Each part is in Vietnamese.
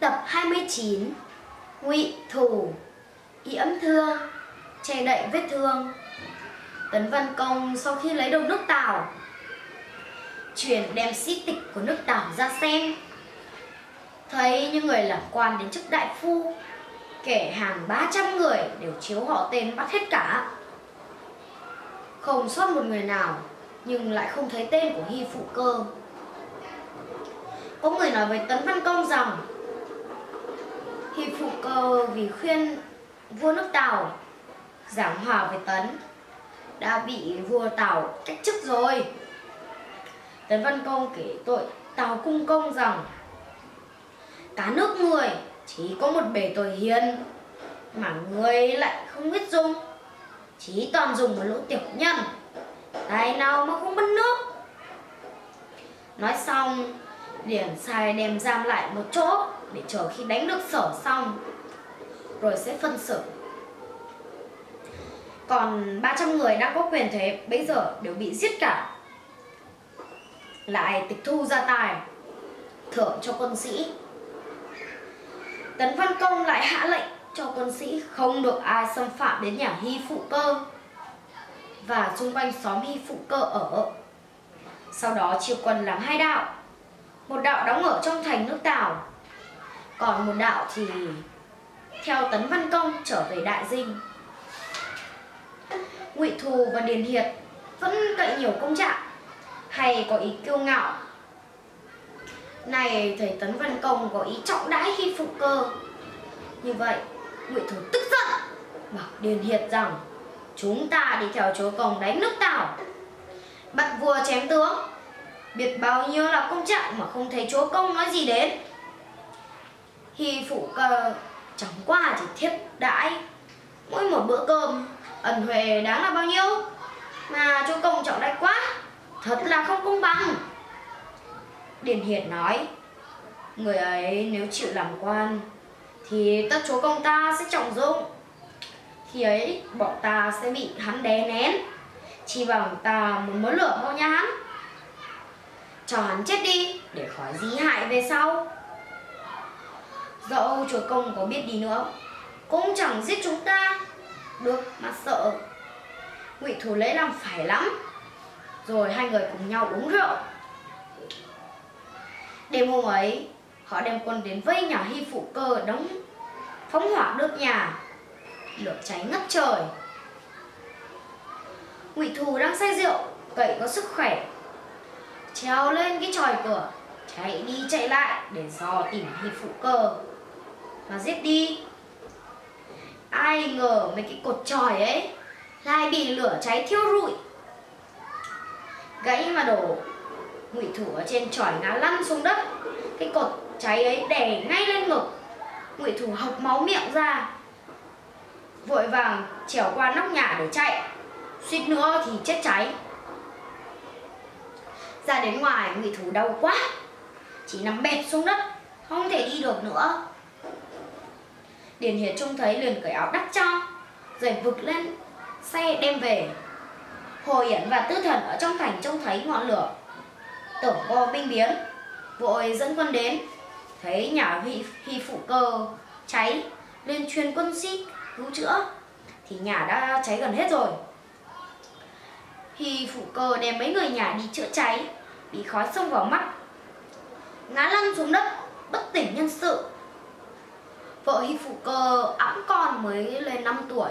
Tập 29 Ngụy Thủ Yễm thương, Che đậy vết thương. Tấn Văn Công sau khi lấy được nước Tảo, Chuyển đem sĩ tịch của nước Tảo ra xem. Thấy những người làm quan đến chức đại phu, Kể hàng 300 người đều chiếu họ tên bắt hết cả. Không sót một người nào, Nhưng lại không thấy tên của Hy Phụ Cơ. Có người nói với Tấn Văn Công rằng Hiệp Phụ Cơ vì khuyên vua nước Tàu giảng hòa với Tấn đã bị vua Tàu cách chức rồi. Tấn Văn Công kể tội Tào Cung Công rằng, cả nước người chỉ có một bể tội hiền mà người lại không biết dùng. Chỉ toàn dùng một lũ tiểu nhân, tài nào mà không mất nước. Nói xong, liền sai đem giam lại một chỗ để chờ khi đánh được sở xong, rồi sẽ phân xử. Còn 300 người đã có quyền thế, bây giờ đều bị giết cả. Lại tịch thu gia tài, thưởng cho quân sĩ. Tấn văn công lại hạ lệnh cho quân sĩ không được ai xâm phạm đến nhà hy phụ cơ và xung quanh xóm hy phụ cơ ở. Sau đó chia quân làm hai đạo. Một đạo đóng ở trong thành nước Tào còn một đạo thì theo tấn văn công trở về đại dinh. Ngụy thù và điền hiệt vẫn cậy nhiều công trạng, hay có ý kiêu ngạo. Này thầy tấn văn công có ý trọng đãi khi phụ cơ. Như vậy, ngụy thù tức giận, bảo điền hiệt rằng, chúng ta đi theo chúa công đánh nước tào, bắt vua chém tướng. Biết bao nhiêu là công trạng mà không thấy chúa công nói gì đến thì phụ cơ chẳng qua chỉ thiết đãi. Mỗi một bữa cơm, ẩn huệ đáng là bao nhiêu? Mà chúa công trọng đại quá, thật là không công bằng. Điền hiệt nói, người ấy nếu chịu làm quan, thì tất chúa công ta sẽ trọng dụng. Khi ấy, bọn ta sẽ bị hắn đè nén. Chỉ bằng ta một mớ lửa thôi nha hắn. Cho hắn chết đi, để khỏi dí hại về sau dẫu chúa công có biết đi nữa cũng chẳng giết chúng ta được mà sợ. Ngụy thủ lấy làm phải lắm. Rồi hai người cùng nhau uống rượu. Đêm hôm ấy, họ đem quân đến vây nhà hy phụ cơ đóng, phóng hỏa đốt nhà. Lửa cháy ngất trời. Ngụy thù đang say rượu, cậy có sức khỏe. Treo lên cái tròi cửa, chạy đi chạy lại để dò tìm hy phụ cơ mà giết đi. Ai ngờ mấy cái cột tròi ấy lại bị lửa cháy thiêu rụi. Gãy mà đổ ngụy thủ ở trên tròi ngã lăn xuống đất. Cái cột cháy ấy đè ngay lên ngực. Ngụy thủ hộc máu miệng ra. Vội vàng trèo qua nóc nhà để chạy. Suýt nữa thì chết cháy. Ra đến ngoài, ngụy thủ đau quá. Chỉ nằm bẹp xuống đất, không thể đi được nữa điền hiệt trông thấy liền cởi áo đắp cho rồi vực lên, xe đem về. Hồ yển và tư thần ở trong thành trông thấy ngọn lửa. Tưởng có binh biến, vội dẫn quân đến. Thấy nhà huy hy phụ cơ cháy, lên truyền quân sĩ cứu chữa, thì nhà đã cháy gần hết rồi. Hy phụ cơ đem mấy người nhà đi chữa cháy, bị khói xông vào mắt. Ngã lăn xuống đất, bất tỉnh nhân sự vợ hy phụ cơ ẵm con mới lên 5 tuổi.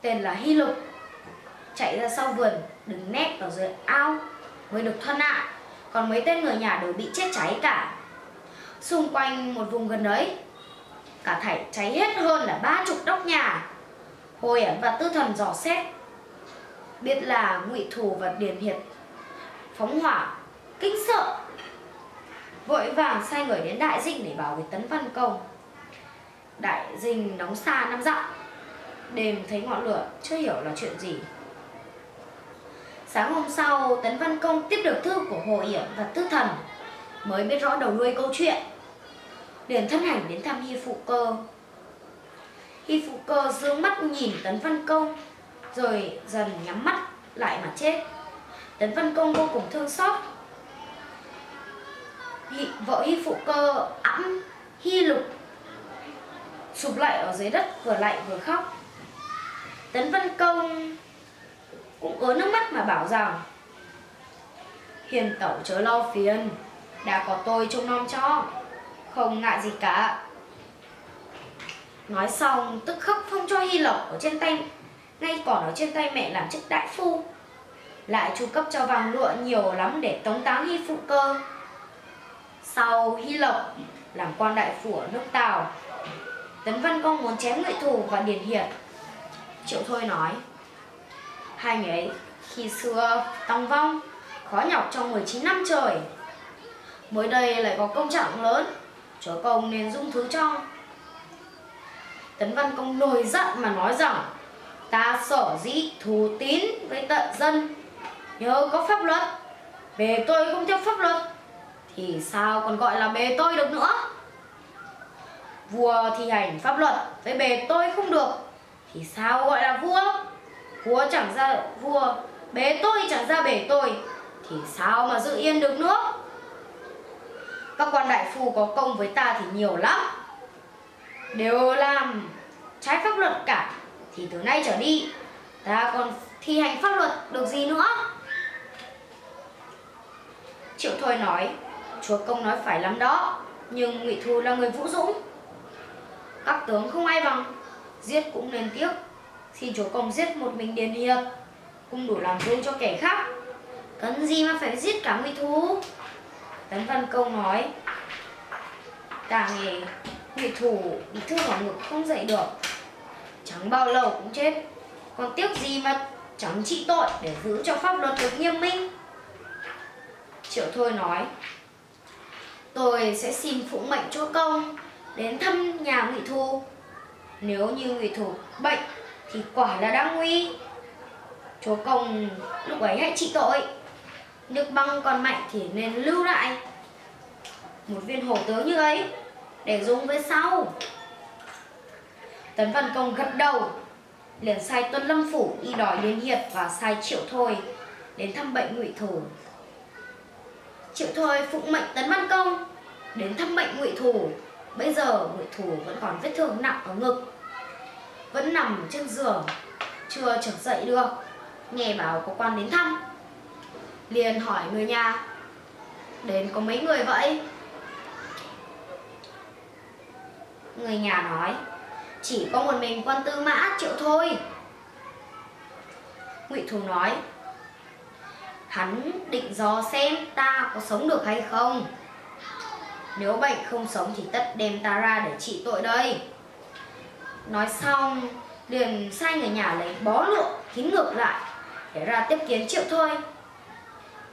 Tên là hy lục chạy ra sau vườn, đứng nép ở dưới ao, mới được thoát nạn. Còn mấy tên người nhà đều bị chết cháy cả. Xung quanh một vùng gần đấy, cả thảy cháy hết hơn là ba chục đốc nhà. Hồi ẩn và tư thần dò xét, biết là ngụy thù và điền Hiệp phóng hỏa, kinh sợ vội vàng sai người đến đại dinh để bảo vệ tấn văn công. Đại dinh đóng xa năm dặm, đêm thấy ngọn lửa, chưa hiểu là chuyện gì. Sáng hôm sau, tấn văn công tiếp được thư của hồ yểm và tư thần, mới biết rõ đầu đuôi câu chuyện. Liền thân hành đến thăm hi phụ cơ. Hi phụ cơ dương mắt nhìn tấn văn công, rồi dần nhắm mắt lại mà chết. Tấn văn công vô cùng thương xót Hi, vợ Hi Phụ Cơ ẵm Hi Lục sụp lại ở dưới đất vừa lạy vừa khóc. Tấn Văn Công cũng ứa nước mắt mà bảo rằng Hiền tẩu chớ lo phiền, đã có tôi trông nom cho, không ngại gì cả. Nói xong tức khắc phong cho Hy Lộc ở trên tay Ngay còn ở trên tay mẹ làm chức đại phu Lại chu cấp cho vàng lụa nhiều lắm để tống táng Hy Phụ Cơ sau Hy Lộc, làm quan đại phủ ở nước Tàu, Tấn Văn Công muốn chém Ngụy Thủ và Điền Hiệt Triệu Thôi nói, Hai người ấy, khi xưa tòng vong, Khó nhọc trong 19 năm trời. Mới đây lại có công trạng lớn, Chúa công nên dung thứ cho. Tấn Văn Công nổi giận mà nói rằng, Ta sở dĩ thù tín với tận dân, Nhớ có pháp luật. Về tôi không theo pháp luật thì sao còn gọi là bề tôi được nữa? Vua thi hành pháp luật với bề tôi không được. Thì sao gọi là vua? Vua chẳng ra, vua, Bề tôi chẳng ra bề tôi. Thì sao mà giữ yên được nữa? Các quan đại phu có công với ta thì nhiều lắm. Đều làm trái pháp luật cả, thì từ nay trở đi, ta còn thi hành pháp luật được gì nữa? Triệu thôi nói chúa công nói phải lắm đó, nhưng ngụy thu là người vũ dũng. Các tướng không ai bằng, giết cũng nên tiếc. Xin chúa công giết một mình điền hiệp cũng đủ làm gương cho kẻ khác. Cần gì mà phải giết cả ngụy thu? Tấn văn công nói, ta nghề Ngụy thủ bị thương ở ngực không dậy được. Chẳng bao lâu cũng chết. Còn tiếc gì mà chẳng trị tội Để giữ cho pháp luật được nghiêm minh? Triệu Thôi nói Tôi sẽ xin phụ mệnh chúa công Đến thăm nhà Ngụy Thu Nếu như Ngụy thu bệnh Thì quả là đáng nguy. Chúa công lúc ấy hãy trị tội. Nước băng còn mạnh thì nên lưu lại. Một viên hổ tướng như ấy để dùng với sau. Tấn văn công gật đầu, liền sai tuân lâm phủ đi đòi liên hiệp và sai triệu thôi đến thăm bệnh ngụy thủ triệu thôi, phụng mệnh tấn văn công. Đến thăm bệnh ngụy thủ. Bây giờ ngụy thủ vẫn còn vết thương nặng ở ngực. Vẫn nằm trên giường, chưa trở dậy được. Nghe bảo có quan đến thăm. Liền hỏi người nhà, đến có mấy người vậy? Người nhà nói, Chỉ có một mình quan tư mã triệu thôi. Ngụy Thù nói Hắn định dò xem ta có sống được hay không. Nếu bệnh không sống thì tất đem ta ra để trị tội đây. Nói xong, liền sai người nhà lấy bó lụa, kín ngược lại, để ra tiếp kiến triệu thôi.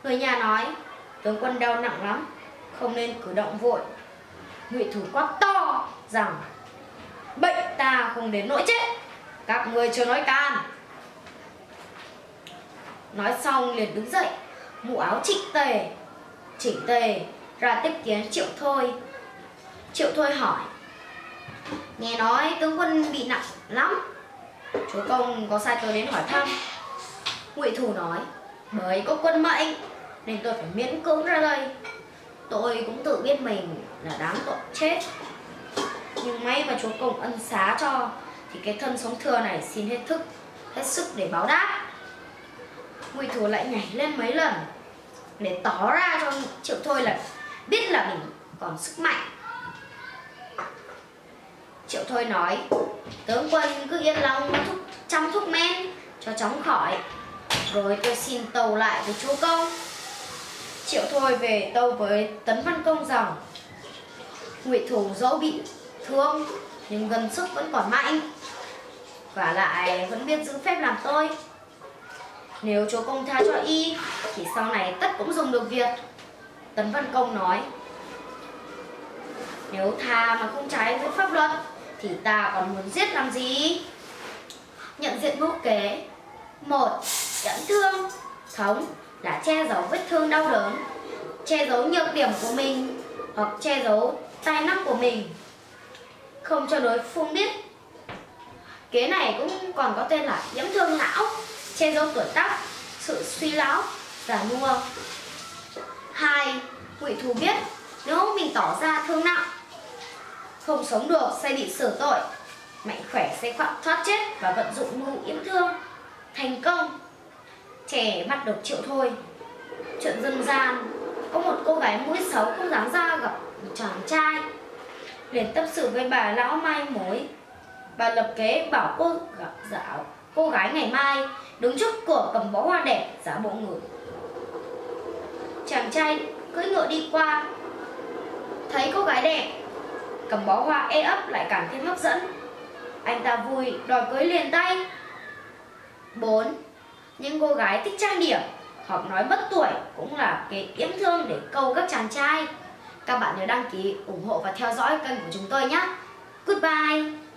Người nhà nói, tướng quân đau nặng lắm, không nên cử động vội. Ngụy thủ quát to rằng, bệnh ta không đến nỗi chết, các người chưa nói can nói xong liền đứng dậy. Mũ áo chỉnh tề. Chỉnh tề ra tiếp kiến triệu thôi. Triệu thôi hỏi, nghe nói tướng quân bị nặng lắm. Chúa công có sai tôi đến hỏi thăm. Ngụy thủ nói, bởi có quân mệnh nên tôi phải miễn cưỡng ra đây. Tôi cũng tự biết mình là đáng tội chết. Nhưng may mà chúa công ân xá cho, thì cái thân sống thừa này xin hết thức, hết sức để báo đáp ngụy thủ lại nhảy lên mấy lần để tỏ ra cho triệu thôi là biết là mình còn sức mạnh. Triệu thôi nói tướng quân cứ yên lòng thúc, chăm thuốc men cho chóng khỏi rồi tôi xin tàu lại với chúa công. Triệu thôi về tâu với tấn văn công rằng ngụy thủ dẫu bị thương nhưng gần sức vẫn còn mạnh và lại vẫn biết giữ phép làm tôi nếu chúa công tha cho y, thì sau này tất cũng dùng được việc. Tấn văn công nói, nếu tha mà không trái với pháp luật, thì ta còn muốn giết làm gì? Nhận diện ngũ kế, một Dẫn thương. Thống là che giấu vết thương đau đớn, che giấu nhược điểm của mình, hoặc che giấu tài năng của mình. Không cho đối phương biết. Kế này cũng còn có tên là nhiễm thương não che giấu tuổi tác sự suy lão và nua hai ngụy thù biết nếu mình tỏ ra thương nặng. Không sống được sẽ bị xử tội, mạnh khỏe sẽ thoát chết và vận dụng mưu yếm thương. Thành công, trẻ bắt được triệu thôi. Chuyện dân gian, có một cô gái mũi xấu không dám ra gặp một chàng trai. liền tâm sự với bà lão mai mối. Bà lập kế bảo cô gặp dạo cô gái ngày mai đứng trước cửa cầm bó hoa đẹp giá bộ người chàng trai cưỡi ngựa đi qua thấy cô gái đẹp cầm bó hoa e ấp lại càng thêm hấp dẫn anh ta vui đòi cưới liền tay 4. Những cô gái thích trang điểm hoặc nói bất tuổi cũng là cái yếm thương để câu các chàng trai. Các bạn nhớ đăng ký, ủng hộ và theo dõi kênh của chúng tôi nhé. Goodbye!